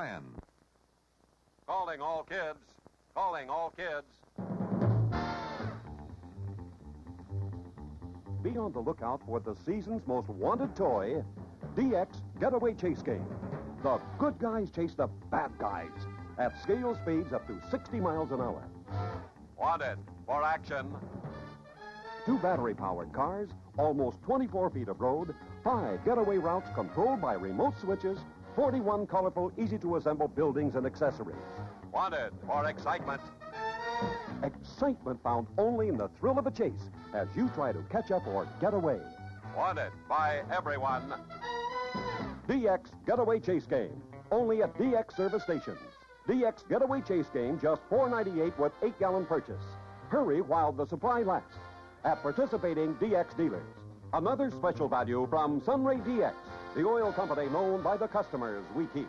Ryan. Calling all kids. Calling all kids. Be on the lookout for the season's most wanted toy, DX Getaway Chase Game. The good guys chase the bad guys at scale speeds up to 60 miles an hour. Wanted for action. Two battery powered cars, almost 24 feet of road, five getaway routes controlled by remote switches, 41 colorful, easy to assemble buildings and accessories. Wanted for excitement. Excitement found only in the thrill of a chase as you try to catch up or get away. Wanted by everyone. DX Getaway Chase Game. Only at DX service stations. DX Getaway Chase Game, just $4.98 with 8 gallon purchase. Hurry while the supply lasts. At participating DX dealers. Another special value from Sunray DX, the oil company known by the customers we keep.